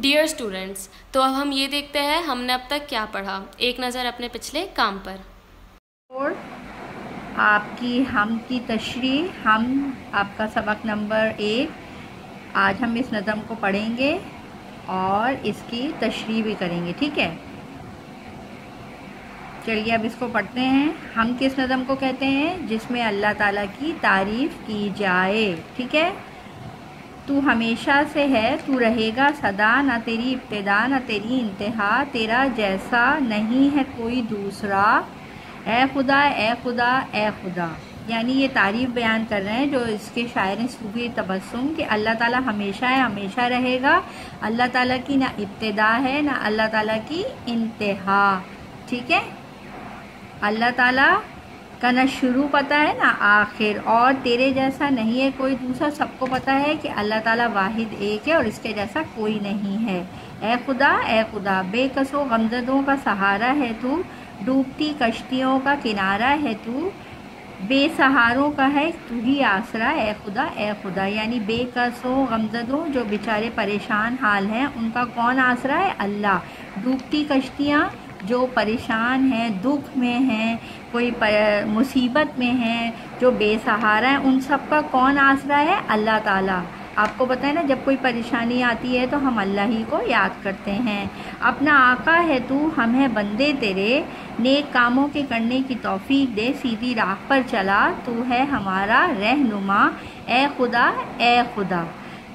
Dear students तो अब हम ये देखते हैं हमने अब तक क्या पढ़ा। एक नज़र अपने पिछले काम पर। और आपकी हम की तशरी हम आपका सबक नंबर एक। आज हम इस नज़म को पढ़ेंगे और इसकी तशरी भी करेंगे, ठीक है? चलिए अब इसको पढ़ते हैं। हम किस नज़म को कहते हैं? जिसमें अल्लाह ताला की तारीफ़ की जाए, ठीक है? तू हमेशा से है, तू रहेगा सदा, ना तेरी इब्तदा, ना तेरी इंतहा, तेरा जैसा नहीं है कोई दूसरा। ए खुदा ए खुदा ए खुदा। यानी ये तारीफ़ बयान कर रहे हैं जो इसके शायर सूफी तबस्सुम कि अल्लाह ताला हमेशा है, हमेशा रहेगा। अल्लाह ताला की ना इब्तदा है, ना अल्लाह ताला की इंतहा। ठीक है? अल्लाह ताला का ना शुरू पता है ना आखिर। और तेरे जैसा नहीं है कोई दूसरा, सबको पता है कि अल्लाह ताला वाहिद एक है और इसके जैसा कोई नहीं है। ए खुदा ए खुदा, बेकसो गमजदों का सहारा है तू, डूबती कश्तियों का किनारा है तू, बेसहारों का है तू ही आसरा। ए खुदा ए खुदा, यानी बेकसो गमजदों जो बेचारे परेशान हाल हैं, उनका कौन आसरा है? अल्लाह। डूबती कश्तियाँ जो परेशान हैं, दुख में हैं, कोई मुसीबत में हैं, जो बेसहारा हैं, उन सब का कौन आसरा है? अल्लाह ताला। आपको पता है ना, जब कोई परेशानी आती है तो हम अल्लाह ही को याद करते हैं। अपना आका है तू, हम है बंदे तेरे। नेक कामों के करने की तौफीक दे, सीधी राह पर चला। तू है हमारा रहनुमा। ए खुदा ए खुदा।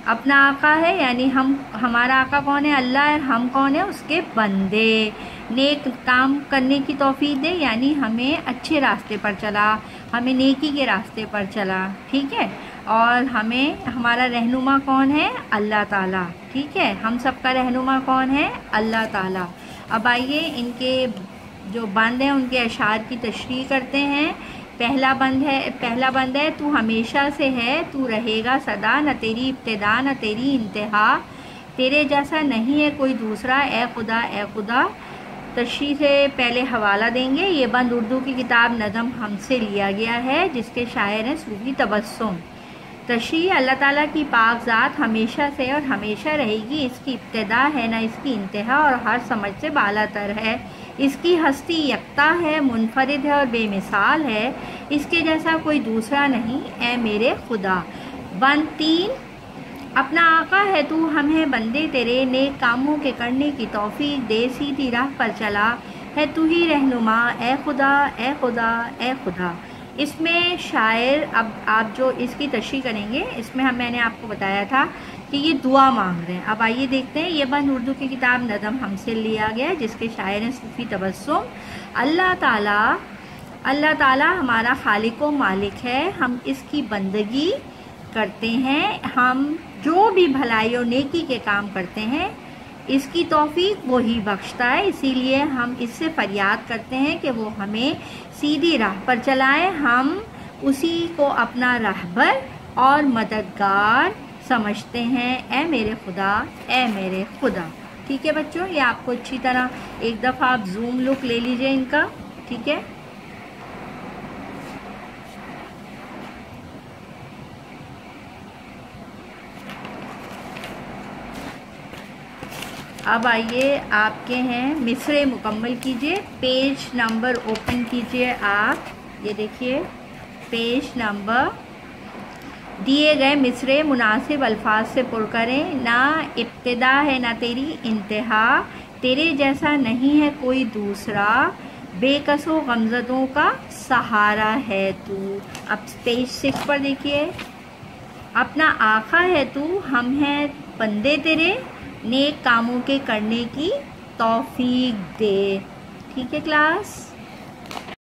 अपना आका है, यानी हम, हमारा आका कौन है? अल्लाह है। हम कौन है? उसके बंदे। नेक काम करने की तोफ़ी दे, यानी हमें अच्छे रास्ते पर चला, हमें नेकी के रास्ते पर चला, ठीक है? और हमें, हमारा रहनुमा कौन है? अल्लाह ताला, ठीक है? हम सबका रहनुमा कौन है? अल्लाह ताला। अब आइए इनके जो बंद हैं, उनके अशार की तशरी करते हैं। पहला बंद है, पहला बंद है, तू हमेशा से है, तू रहेगा सदा, न तेरी इब्तदा, न तेरी इंतहा। तेरे जैसा नहीं है कोई दूसरा ए खुदा ए खुदा। तशरी से पहले हवाला देंगे। ये बंद उर्दू की किताब नज़म हमसे लिया गया है, जिसके शायर हैं सूफी तबस्सुम। तशरी अल्लाह ताला की पाक ज़ात हमेशा से और हमेशा रहेगी। इसकी इब्तदा है ना इसकी इंतहा और हर समझ से बालातर है। इसकी हस्ती यकता है, मुनफरद है और बेमिसाल है। इसके जैसा कोई दूसरा नहीं ए मेरे खुदा। वन तीन अपना आका है तू, हम बंदे तेरे, नेक कामों के करने की तोफ़ी दे, सीधी राह पर चला। है तू ही रहनुमा ए खुदा ए खुदा ए खुदा। इसमें शायर, अब आप जो इसकी तशरी करेंगे, इसमें हम, मैंने आपको बताया था कि ये दुआ मांग रहे हैं। अब आइए देखते हैं, ये बंद उर्दू की किताब नदम हमसे लिया गया, जिसके शायर हैं सूफ़ी तबस्सुम। अल्लाह ताला अल्लाह ताला हमारा खालिक व मालिक है, हम इसकी बंदगी करते हैं, हम जो भी भलाई और नेकी के काम करते हैं, इसकी तौफीक वो ही बख्शता है। इसीलिए हम इससे फरियाद करते हैं कि वो हमें सीधी राह पर चलाएँ। हम उसी को अपना रहबर और मददगार समझते हैं। ए मेरे खुदा ए मेरे खुदा। ठीक है बच्चों, ये आपको अच्छी तरह एक दफ़ा आप जूम लुक ले लीजिए इनका। ठीक है? अब आइए आपके हैं मिसरे मुकम्मल कीजिए। पेज नंबर ओपन कीजिए आप। ये देखिए, पेज नंबर। दिए गए मिसरे मुनासिब अल्फाज से पुर करें। ना इब्तदा है ना तेरी इंतहा। तेरे जैसा नहीं है कोई दूसरा। बेकसो गमजदों का सहारा है तू। अब पेज सिक्स पर देखिए। अपना आखा है तू, हम हैं बंदे तेरे। नेक कामों के करने की तौफीक दे। ठीक है क्लास